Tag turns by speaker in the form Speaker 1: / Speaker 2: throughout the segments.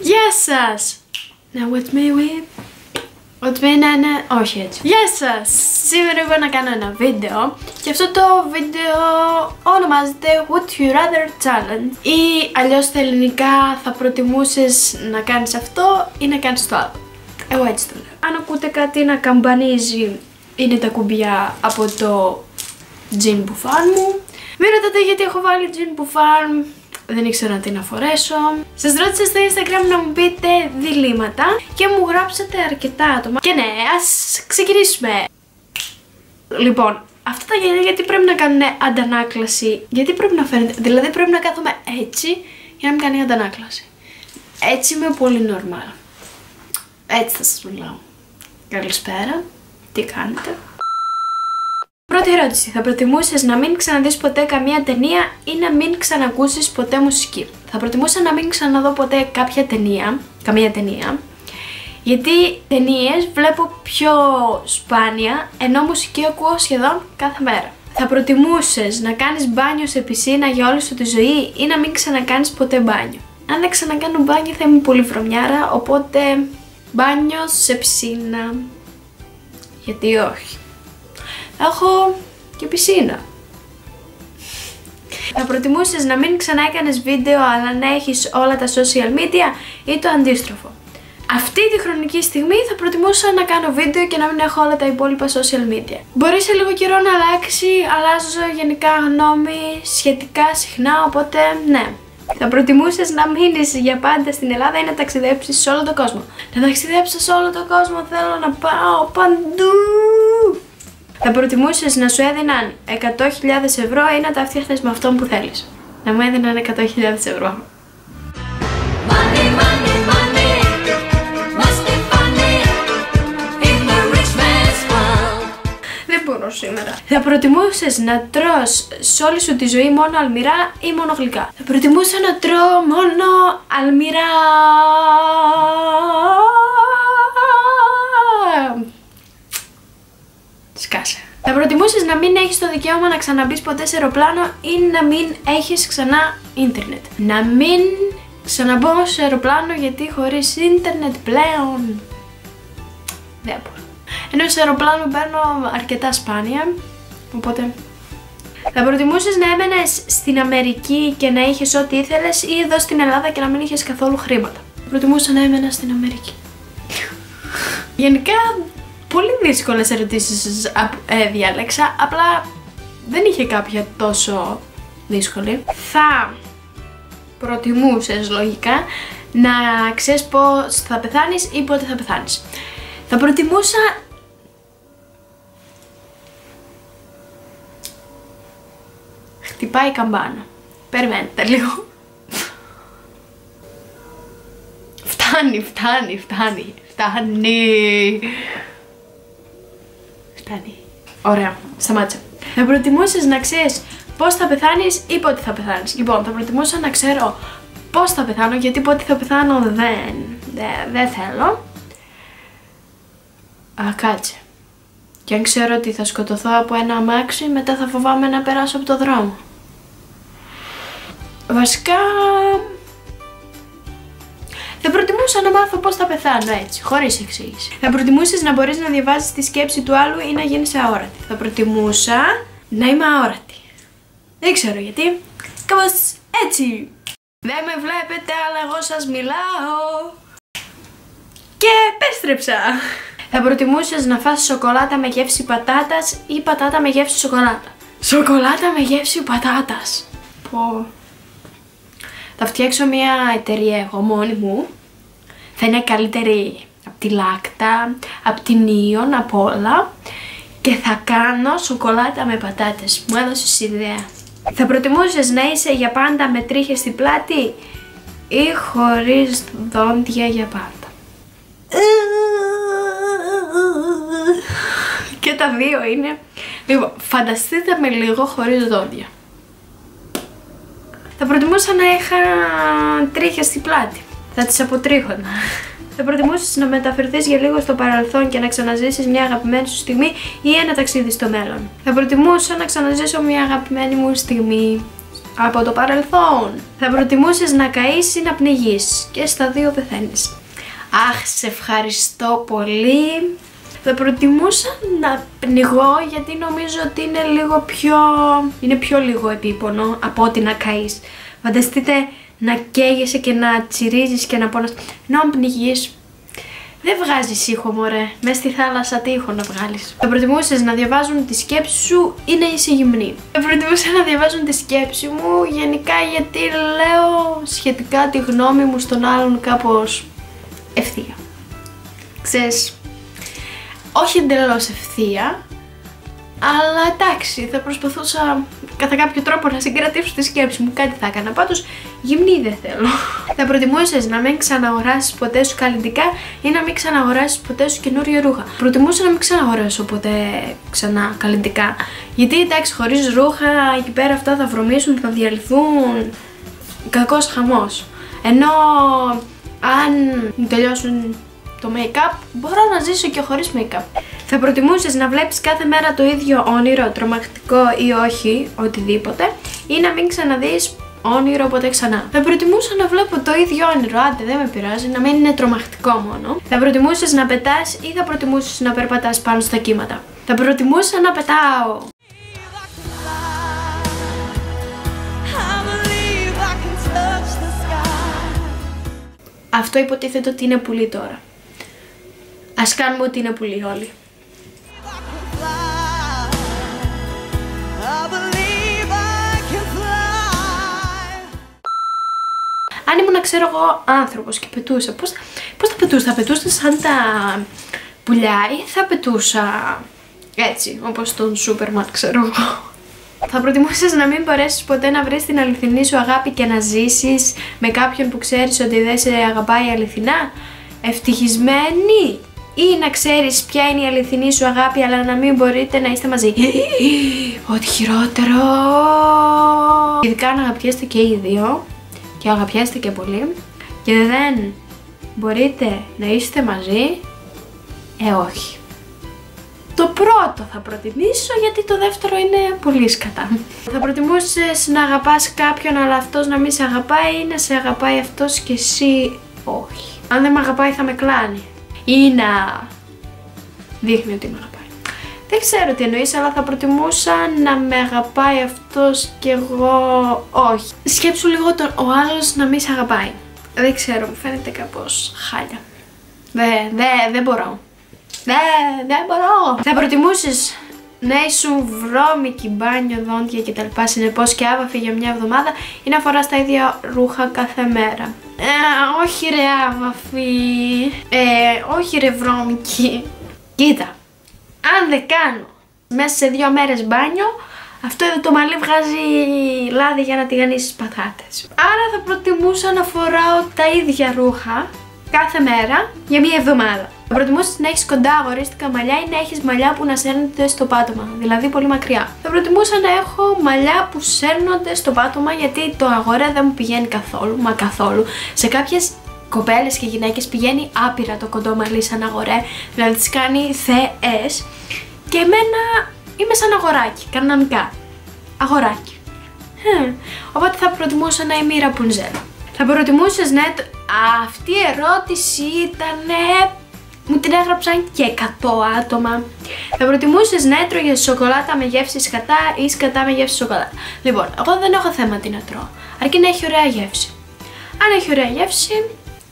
Speaker 1: Γεια σας! Now with me with... With me ναι, ναι, όχι έτσι. Γεια σας! Σήμερα εγώ να κάνω ένα βίντεο και αυτό το βίντεο ονομάζεται Would You Rather Challenge ή αλλιώς στα ελληνικά θα προτιμούσες να κάνεις αυτό ή να κάνεις το άλλο. Εγώ έτσι το λέω. Αν ακούτε κάτι να καμπανίζει είναι τα κουμπιά από το Jean Buffon μου. Μην ρωτάτε γιατί έχω βάλει Jean Buffon, δεν ήξερα τι να φορέσω. Σας ρώτησα στο Instagram να μου πείτε διλήμματα και μου γράψατε αρκετά άτομα. Και ναι, ας ξεκινήσουμε. Λοιπόν, αυτά τα γυαλιά γιατί πρέπει να κάνουν αντανάκλαση, γιατί πρέπει να φαίνεται, δηλαδή πρέπει να κάθομαι έτσι για να μην κάνει αντανάκλαση. Έτσι είμαι πολύ normal. Έτσι θα σας μιλάω. Καλησπέρα, τι κάνετε; Πρώτη ερώτηση. Θα προτιμούσες να μην ξαναδείς ποτέ καμία ταινία ή να μην ξανακούσεις ποτέ μουσική; Θα προτιμούσα να μην ξαναδώ ποτέ κάποια ταινία, καμία ταινία, γιατί ταινίες βλέπω πιο σπάνια, ενώ μουσική ακούω σχεδόν κάθε μέρα. Θα προτιμούσες να κάνεις μπάνιο σε πισίνα για όλη σου τη ζωή ή να μην ξανακάνεις ποτέ μπάνιο; Αν δεν ξανακάνω μπάνιο θα είμαι πολύ βρωμιάρα, οπότε μπάνιο σε πισίνα. Γιατί όχι έχω και πισίνα. Θα προτιμούσες να μην ξανά έκανες βίντεο αλλά να έχεις όλα τα social media ή το αντίστροφο. Αυτή τη χρονική στιγμή θα προτιμούσα να κάνω βίντεο και να μην έχω όλα τα υπόλοιπα social media. Μπορεί σε λίγο καιρό να αλλάξει, αλλάζω γενικά γνώμη σχετικά συχνά, οπότε ναι. Θα προτιμούσες να μείνεις για πάντα στην Ελλάδα ή να ταξιδέψεις σε όλο τον κόσμο. Να ταξιδέψω σε όλο τον κόσμο, θέλω να πάω παντού. Θα προτιμούσες να σου έδιναν 100.000 ευρώ ή να τα φτιάχνει με αυτόν που θέλεις; Να μου έδιναν 100.000 ευρώ. Δεν μπορώ σήμερα. Θα προτιμούσες να τρως σε όλη σου τη ζωή μόνο αλμυρά ή μόνο γλυκά; Θα προτιμούσα να τρώω μόνο αλμυρά. Σκάσε. Θα προτιμούσε να μην έχεις το δικαίωμα να ξαναμπεί ποτέ σε αεροπλάνο ή να μην έχεις ξανά ίντερνετ. Να μην ξαναμπώ σε αεροπλάνο γιατί χωρίς ίντερνετ πλέον δεν μπορώ. Ενώ σε αεροπλάνο παίρνω αρκετά σπάνια, οπότε θα προτιμούσες να έμενες στην Αμερική και να είχες ό,τι ήθελες ή εδώ στην Ελλάδα και να μην είχες καθόλου χρήματα. Θα προτιμούσα να έμενα στην Αμερική. Γενικά πολύ δύσκολες ερωτήσεις ε, διάλεξα, απλά δεν είχε κάποια τόσο δύσκολη. Θα προτιμούσες λογικά να ξέρεις πώς θα πεθάνεις ή πότε θα πεθάνεις. Θα προτιμούσα Χτυπάει η καμπάνα. Περιμένετε λίγο. φτάνει, φτάνει, φτάνει, φτάνει. Ωραία, σταμάτησα. Θα προτιμούσες να ξέρεις πώς θα πεθάνεις ή πότε θα πεθάνεις. Λοιπόν, θα προτιμούσα να ξέρω πώς θα πεθάνω, γιατί πότε θα πεθάνω δεν, δεν, θέλω. Α, κάτσε. Και αν ξέρω ότι θα σκοτωθώ από ένα αμάξι, μετά θα φοβάμαι να περάσω από το δρόμο. Βασικά, θα προτιμούσα να μάθω πώς θα πεθάνω έτσι, χωρίς εξήγηση. Θα προτιμούσες να μπορείς να διαβάζεις τη σκέψη του άλλου ή να γίνεις αόρατη. Θα προτιμούσα να είμαι αόρατη. Δεν ξέρω γιατί. Κάπως έτσι. Δεν με βλέπετε, αλλά εγώ σας μιλάω. Και επέστρεψα. Θα προτιμούσες να φας σοκολάτα με γεύση πατάτας ή πατάτα με γεύση σοκολάτα. Σοκολάτα με γεύση πατάτας. Πω. Θα φτιάξω μια εταιρεία εγώ μόνη μου. Θα είναι καλύτερη από τη Lacta, από την Ιον, από όλα. Και θα κάνω σοκολάτα με πατάτες. Μου έδωσες ιδέα. Θα προτιμούσες να είσαι για πάντα με τρίχες στην πλάτη ή χωρίς δόντια για πάντα; Και τα δύο είναι... Λοιπόν, φανταστείτε με λίγο χωρίς δόντια. Θα προτιμούσα να είχα τρίχια στην πλάτη. Θα τις αποτρίχωνα. Θα προτιμούσες να μεταφερθείς για λίγο στο παρελθόν και να ξαναζήσεις μια αγαπημένη σου στιγμή ή ένα ταξίδι στο μέλλον. Θα προτιμούσα να ξαναζήσω μια αγαπημένη μου στιγμή από το παρελθόν. Θα προτιμούσες να καείς ή να πνιγείς και στα δύο πεθαίνεις. Αχ, σε ευχαριστώ πολύ. Θα προτιμούσα να πνιγώ γιατί νομίζω ότι είναι λίγο πιο... είναι πιο λίγο επίπονο από ότι να καείς. Φανταστείτε να καίγεσαι και να τσιρίζεις και να πόνας. Ενώ αν πνιγείς δεν βγάζεις ήχο, μωρέ. Μέσα στη θάλασσα τι ήχο να βγάλεις. Θα προτιμούσες να διαβάζουν τη σκέψη σου ή να είσαι γυμνή; Θα προτιμούσα να διαβάζουν τη σκέψη μου γενικά γιατί λέω σχετικά τη γνώμη μου στον άλλον κάπως ευθεία. Ξέρεις, όχι εντελώς ευθεία, αλλά εντάξει, θα προσπαθούσα κατά κάποιο τρόπο να συγκρατήσω τη σκέψη μου. Κάτι θα έκανα. Πάντως, γυμνή δεν θέλω. θα προτιμούσες να μην ξαναγοράσει ποτέ σου καλλιτικά ή να μην ξαναγοράσει ποτέ σου καινούργια ρούχα; Προτιμούσα να μην ξαναγοράσω ποτέ ξανά καλλιτικά. Γιατί εντάξει, χωρίς ρούχα εκεί πέρα αυτά θα βρωμίσουν, θα διαλυθούν. Κακός χαμός. Ενώ αν τελειώσουν το make-up, μπορώ να ζήσω και χωρίς make-up. Θα προτιμούσες να βλέπεις κάθε μέρα το ίδιο όνειρο, τρομακτικό ή όχι, οτιδήποτε, ή να μην ξαναδείς όνειρο ποτέ ξανά; Θα προτιμούσα να βλέπω το ίδιο όνειρο, άντε δεν με πειράζει, να μην είναι τρομακτικό μόνο. Θα προτιμούσες να πετάς ή θα προτιμούσες να περπατάς πάνω στα κύματα; Θα προτιμούσα να πετάω. Αυτό υποτίθεται ότι είναι πουλί τώρα. Ας κάνουμε ότι είναι πουλί όλοι. Αν ήμουν, ξέρω εγώ, άνθρωπος και πετούσα, πώς, πώς θα πετούσα, θα πετούσα σαν τα πουλιά ή θα πετούσα έτσι, όπως τον Σούπερμαν, ξέρω εγώ. Θα προτιμούσες να μην μπορέσεις ποτέ να βρεις την αληθινή σου αγάπη και να ζήσεις με κάποιον που ξέρεις ότι δεν σε αγαπάει αληθινά; Ευτυχισμένη ή να ξέρεις ποια είναι η αληθινή σου αγάπη αλλά να μην μπορείτε να είστε μαζί; Ό,τι χειρότερο. Ειδικά αν αγαπιέστε και οι δύο και αγαπιέστε και πολύ και δεν μπορείτε να είστε μαζί, ε όχι. Το πρώτο θα προτιμήσω γιατί το δεύτερο είναι πολύ σκατά. Θα προτιμούσες να αγαπάς κάποιον αλλά αυτός να μην σε αγαπάει ή να σε αγαπάει αυτός και εσύ όχι. Αν δεν με αγαπάει θα με κλάνει. Ή να δείχνει ότι με αγαπάει. Δεν ξέρω τι εννοείς, αλλά θα προτιμούσα να με αγαπάει αυτός και εγώ όχι. Σκέψου λίγο τον, ο άλλος να μην σε αγαπάει. Δεν ξέρω, μου φαίνεται κάπως χάλια. Δεν, δεν, δεν μπορώ. Δεν, δεν μπορώ. Θα προτιμούσες να ήσουν βρώμικη, μπάνιο, δόντια κτλ. Συνεπώς και άβαφη για μια εβδομάδα ή να φοράς τα ίδια ρούχα κάθε μέρα. Ε, όχι ρε άβαφη. Ε, όχι ρε βρώμικη. Κοίτα, αν δεν κάνω μέσα σε δύο μέρες μπάνιο, αυτό εδώ το μαλλί βγάζει λάδι για να τηγανίσεις πατάτες. Άρα θα προτιμούσα να φοράω τα ίδια ρούχα κάθε μέρα για μία εβδομάδα. Θα προτιμούσε να έχεις κοντά αγορίστικα μαλλιά ή να έχεις μαλλιά που να σέρνονται στο πάτωμα, δηλαδή πολύ μακριά. Θα προτιμούσα να έχω μαλλιά που σέρνονται στο πάτωμα γιατί το αγορέ δεν μου πηγαίνει καθόλου, μα καθόλου. Σε κάποιες κοπέλες και γυναίκες πηγαίνει άπειρα το κοντό μαλλί σαν αγορέ, δηλαδή τις κάνει θεές. Και εμένα είμαι σαν αγοράκι, κανονικά. Αγοράκι. Οπότε θα προτιμούσα να είμαι η Ραπουνζέλ. Θα προτιμούσες να αυτή η ερώτηση ήταν μου την έγραψαν και 100 άτομα. Θα προτιμούσες να έτρωγε σοκολάτα με γεύση σκατά ή σκατά με γεύση σοκολάτα. Λοιπόν, εγώ δεν έχω θέμα τι να τρώω. Αρκεί να έχει ωραία γεύση. Αν έχει ωραία γεύση,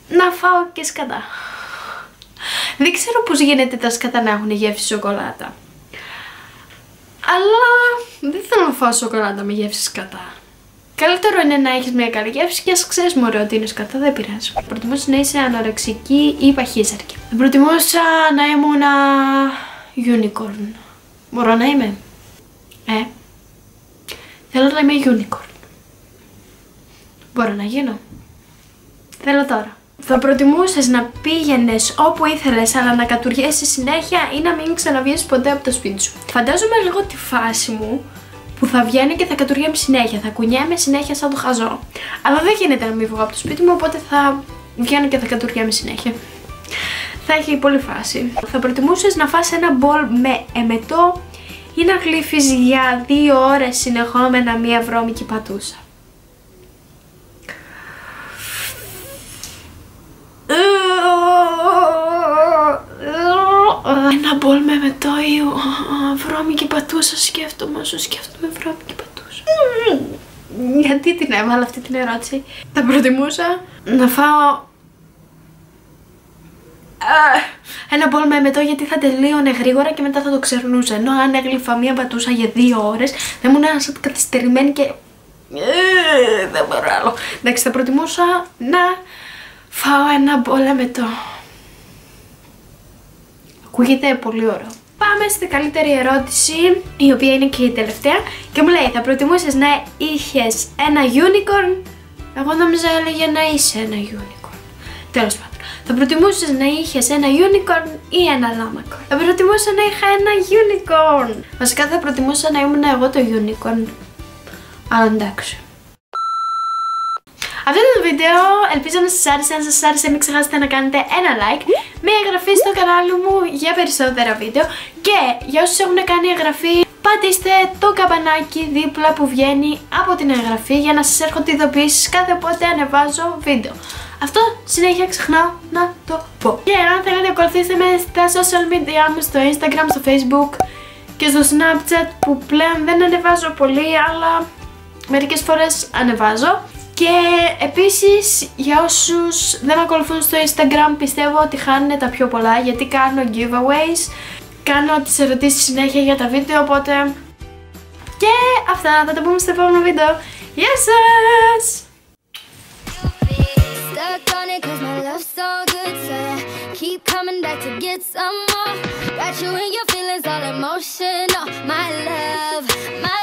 Speaker 1: να φάω και σκατά. Δεν ξέρω πώς γίνεται τα σκατά να έχουν γεύση σοκολάτα. Αλλά δεν θέλω να φάω σοκολάτα με γεύση σκατά. Καλύτερο είναι να έχεις μια καλή γεύση και ας ξέρεις μωρέ ότι είναι σκατά, δεν πειράζει. Προτιμούσα να είσαι ανορεξική ή παχύσαρκη. Δεν προτιμούσα να ήμουν unicorn. Μπορώ να είμαι; Ε. Θέλω να είμαι unicorn. Μπορώ να γίνω; Θέλω τώρα. Θα προτιμούσες να πήγαινες όπου ήθελες αλλά να κατουργέσεις συνέχεια ή να μην ξαναβγείς ποτέ από το σπίτι σου; Φαντάζομαι λίγο τη φάση μου που θα βγαίνει και θα κατουργέμαι συνέχεια, θα κουνιέμαι συνέχεια σαν το χαζό. Αλλά δεν γίνεται να μην βγω από το σπίτι μου, οπότε θα βγαίνω και θα κατουργέμαι συνέχεια. Θα έχει πολύ φάση. Θα προτιμούσες να φας ένα μπολ με εμετό ή να γλύφεις για δύο ώρες συνεχόμενα μία βρώμικη πατούσα; Ένα μπολ με μετόιο. Βρώμικη πατούσα σκέφτομαι όσο σκέφτομαι βρώμικη πατούσα. Γιατί την έβαλα αυτή την ερώτηση; Θα προτιμούσα να φάω ένα μπολ με μετό γιατί θα τελείωνε γρήγορα και μετά θα το ξερνούσα. Ενώ αν έγλυφα μία πατούσα για δύο ώρες θα ήμουν ένας καθυστερημένη και... Ε, δεν μπορώ άλλο. Εντάξει, θα προτιμούσα να φάω ένα μπολ με μετό. Ακούγεται πολύ ωραίο. Πάμε στη καλύτερη ερώτηση, η οποία είναι και η τελευταία και μου λέει θα προτιμούσες να είχες ένα unicorn; Εγώ νόμιζα έλεγε να είσαι ένα unicorn. Τέλος πάντων. Θα προτιμούσες να είχες ένα unicorn ή ένα lamacorn. Θα προτιμούσα να είχα ένα unicorn. Βασικά θα προτιμούσα να ήμουν εγώ το unicorn. Αλλά εντάξει. Αυτό ήταν το βίντεο, ελπίζω να σας άρεσε, αν σας άρεσε μην ξεχάσετε να κάνετε ένα like, μια εγγραφή στο κανάλι μου για περισσότερα βίντεο και για όσους έχουν κάνει εγγραφή πατήστε το καμπανάκι δίπλα που βγαίνει από την εγγραφή για να σας έρχονται ειδοποιήσεις κάθε πότε ανεβάζω βίντεο. Αυτό συνέχεια ξεχνάω να το πω. Και αν θέλετε να ακολουθήσετε με στα social media μου στο Instagram, στο Facebook και στο Snapchat που πλέον δεν ανεβάζω πολύ αλλά μερικές φορές ανεβάζω. Και επίσης για όσους δεν με ακολουθούν στο Instagram πιστεύω ότι χάνουν τα πιο πολλά γιατί κάνω giveaways, κάνω τις ερωτήσεις συνέχεια για τα βίντεο οπότε και αυτά θα τα πούμε στο επόμενο βίντεο. Γεια σας! Got you in your feelings all emotional, my love, my love